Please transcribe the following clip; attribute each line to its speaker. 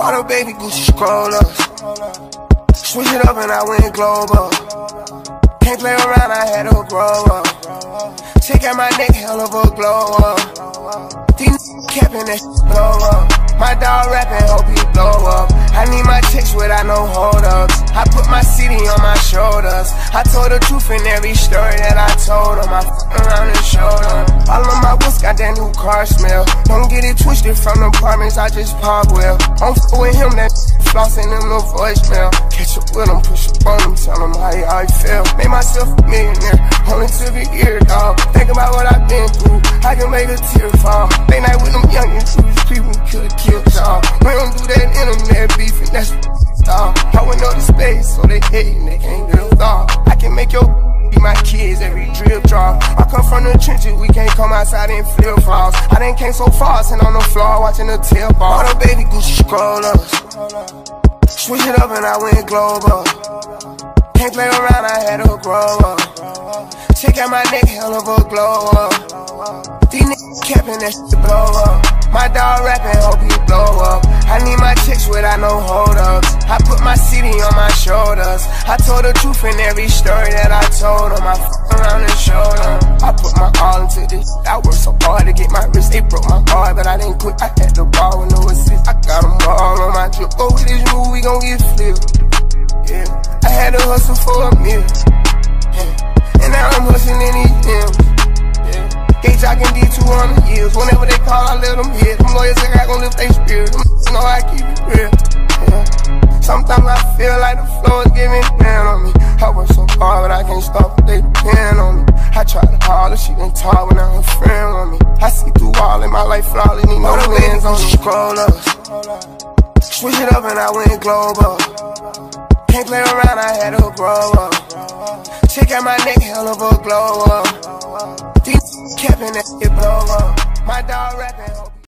Speaker 1: Bought a baby Gucci scrollers. Switch it up and I went global. Can't play around, I had to grow up. Check out my neck, hell of a glow up. These capping that blow up. My dog rapping, hope he blow up. I need my checks without no hold ups. I put my city on my shoulders. I told the truth in every story that I told them. I f around and showed them. All of my whips got that new car smell. Don't get it twisted from the apartments I just pop well. I'm f with him, that flossing him no voicemail. Catch up with him, push up on him, tell him how, how I feel. Made myself a millionaire, only to be here, dog. Think about what I've been through, I can make a tear hating, they can't real dog. I can make your be my kids every drip drop. I come from the trenches, we can't come outside in flip flops. I done came so far, sitting on the floor watching the tip off. All the baby Gucci scroll up. Switch it up and I went global. Can't play around, I had to grow up. Check out my neck, hell of a glow up. These niggas capping that shit blow up. My dog shoulders. I told the truth in every story that I told them. I f around and showed them. I put my all into this. I worked so hard to get my wrist. They broke my heart, but I didn't quit. I had the ball with no assist. I got them all on my drip. Go with this move, we gon' get flipped. Yeah, I had to hustle for a meal. Yeah. And now I'm hustling in these gyms. Yeah. Gate jocking D200 years. Whenever they call, I let them hit. Them lawyers I gon' lift their spirit. Feel like the floor is giving down on me. I work so hard, but I can't stop, they depend on me. I try to call her, she done talk, but now her friend on me. I see through all in my life, flawless, need no lens on me. Scrollers. Switch it up and I went global. Can't play around, I had to grow up. Check out my neck, hell of a glow up. These capping that shit blow up. My dog rapping.